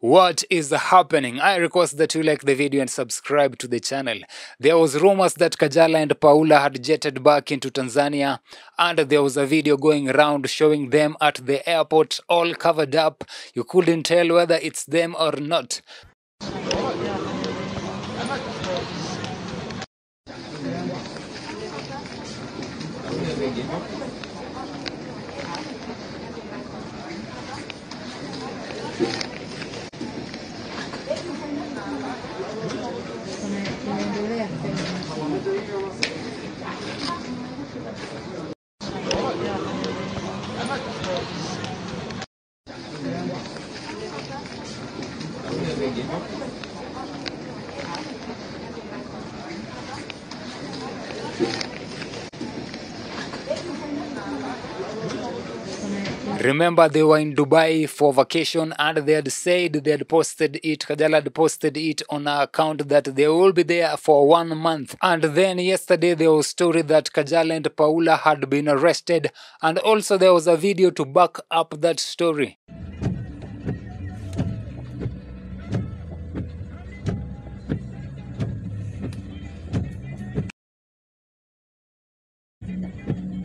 What is happening? I request that you like the video and subscribe to the channel. There was rumors that Kajala and Paula had jetted back into Tanzania and there was a video going around showing them at the airport all covered up. You couldn't tell whether it's them or not. Remember, they were in Dubai for vacation and they had said they had posted it. Kajala had posted it on her account that they will be there for one month. And then yesterday there was story that Kajala and Paula had been arrested, and also there was a video to back up that story. Thank you.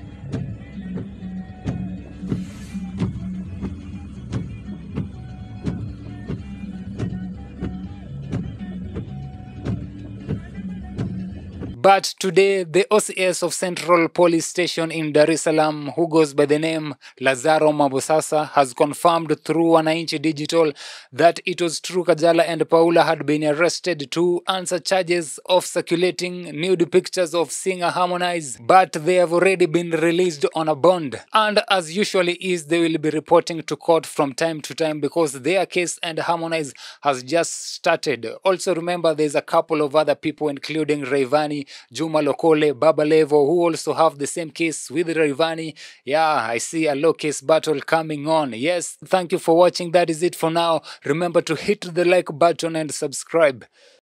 But today, the OCS of Central Police Station in Dar es Salaam, who goes by the name Lazaro Mambosasa, has confirmed through Mwananchi Digital that it was true Kajala and Paula had been arrested to answer charges of circulating nude pictures of singer Harmonize, but they have already been released on a bond. And as usually is, they will be reporting to court from time to time because their case and Harmonize has just started. Also, remember there's a couple of other people, including Rayvanny, Juma Lokole, Baba Levo, who also have the same case with Rivani. Yeah, I see a low case battle coming on. Yes, thank you for watching. That is it for now. Remember to hit the like button and subscribe.